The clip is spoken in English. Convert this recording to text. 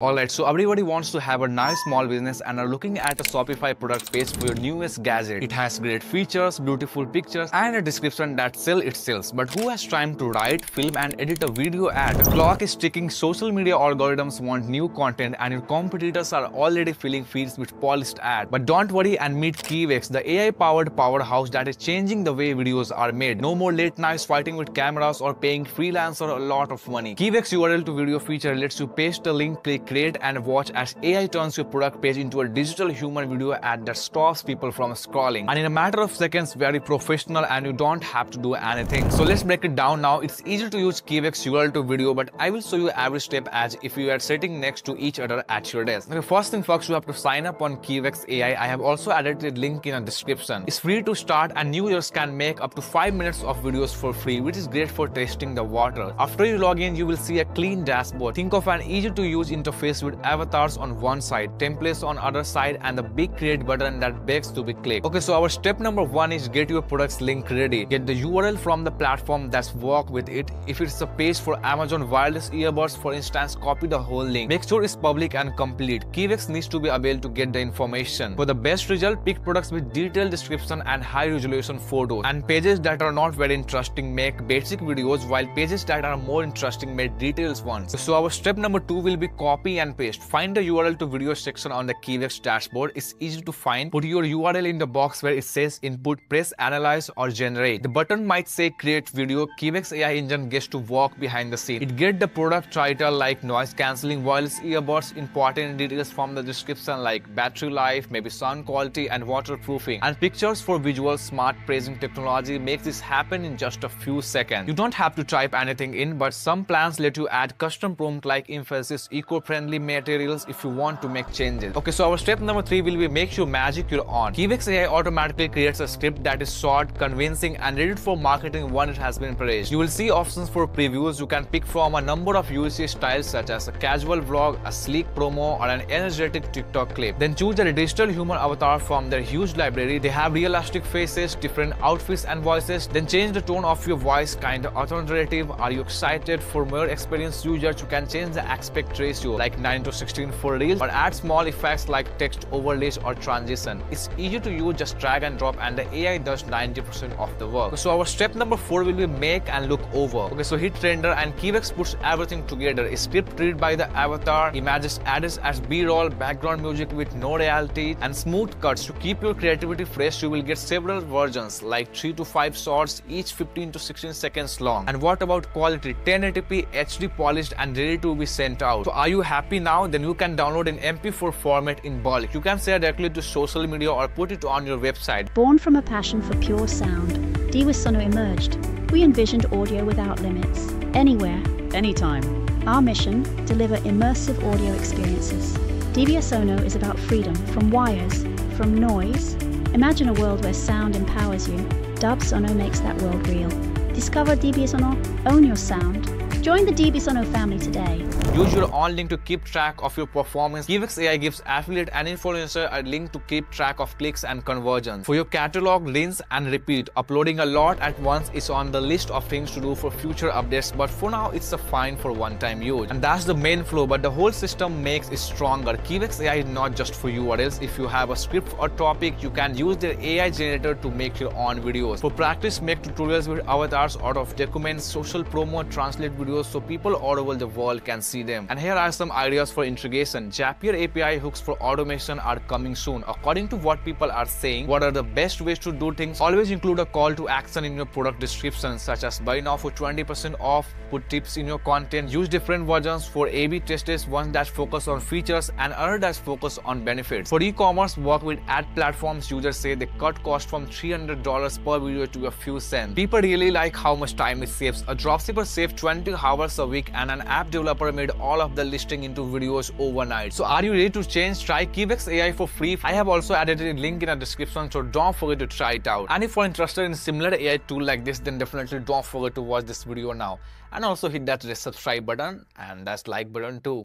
Alright, so everybody wants to have a nice small business and are looking at a Shopify product page for your newest gadget. It has great features, beautiful pictures, and a description that sell itself. But who has time to write, film, and edit a video ad? The clock is ticking, social media algorithms want new content, and your competitors are already filling feeds with polished ads. But don't worry and meet Keevx, the AI-powered powerhouse that is changing the way videos are made. No more late nights fighting with cameras or paying freelancer a lot of money. Keevx URL to video feature lets you paste a link, click create and watch as AI turns your product page into a digital human video ad that stops people from scrolling. And in a matter of seconds, very professional and you don't have to do anything. So let's break it down now. It's easy to use Keevx URL to video, but I will show you every step as if you are sitting next to each other at your desk. Okay, first thing first, you have to sign up on Keevx AI. I have also added the link in the description. It's free to start and new users can make up to 5 minutes of videos for free, which is great for testing the water. After you log in, you will see a clean dashboard. Think of an easy to use interface with avatars on one side, templates on other side, and the big create button that begs to be clicked. Okay, so our step number one is get your products link ready. Get the URL from the platform that's work with it. If it's a page for Amazon wireless earbuds, for instance, copy the whole link. Make sure it's public and complete. Keevx needs to be able to get the information. For the best result, pick products with detailed description and high resolution photos. And pages that are not very interesting make basic videos, while pages that are more interesting make details ones. So our step number two will be copy and paste. Find the URL to video section on the Keevx dashboard. It's easy to find. Put your URL in the box where it says input, press, analyze or generate. The button might say create video. Keevx AI engine gets to walk behind the scene. It get the product title like noise cancelling wireless earbuds, important details from the description like battery life, maybe sound quality and waterproofing. And pictures for visual smart parsing technology makes this happen in just a few seconds. You don't have to type anything in, but some plans let you add custom prompt like emphasis, eco-friendly material if you want to make changes. Okay, so our step number three will be make sure magic you're on. Keevx AI automatically creates a script that is short, convincing, and ready for marketing when it has been praised. You will see options for previews. You can pick from a number of UGC styles such as a casual vlog, a sleek promo, or an energetic TikTok clip. Then choose a digital human avatar from their huge library. They have realistic faces, different outfits and voices. Then change the tone of your voice, kind of authoritative. Are you excited? For more experienced users, you can change the aspect ratio like 9 to 16 full Reels or add small effects like text overlays or transition. It's easy to use, just drag and drop and the AI does 90% of the work. So our step number 4 will be make and look over. Okay, so hit render and Keevx puts everything together. A script read by the avatar, images added as b-roll, background music with no reality and smooth cuts. To keep your creativity fresh, you will get several versions like 3 to 5 shots, each 15 to 16 seconds long. And what about quality? 1080p HD polished and ready to be sent out. So are you happy now? Then you can download in MP4 format in bulk. You can share directly to social media or put it on your website. Born from a passion for pure sound, Sono emerged. We envisioned audio without limits, anywhere, anytime. Our mission, deliver immersive audio experiences. Sono is about freedom from wires, from noise. Imagine a world where sound empowers you. Dub Sono makes that world real. Discover Sono, own your sound, Join the DB Sono family today. Use your own link to keep track of your performance. Keevx AI gives affiliate and influencer a link to keep track of clicks and conversions. For your catalog, links, and repeat. Uploading a lot at once is on the list of things to do for future updates, but for now it's a fine for one-time use. And that's the main flow, but the whole system makes it stronger. Keevx AI is not just for URLs. If you have a script or topic, you can use their AI generator to make your own videos. For practice, make tutorials with avatars out of documents, social promo, translate videos so people all over the world can see them. And here are some ideas for integration. Zapier API hooks for automation are coming soon. According to what people are saying, what are the best ways to do things? Always include a call to action in your product description such as buy now for 20% off, put tips in your content, use different versions for A-B tests, one that focus on features and other that focus on benefits. For e-commerce, work with ad platforms. Users say they cut cost from $300 per video to a few cents. People really like how much time it saves. A dropshipper saves 20 hours a week and an app developer made all of the listing into videos overnight. So are you ready to change? Try Keevx AI for free. I have also added a link in the description so don't forget to try it out. And if you're interested in similar AI tool like this then definitely don't forget to watch this video now. And also hit that subscribe button and that like button too.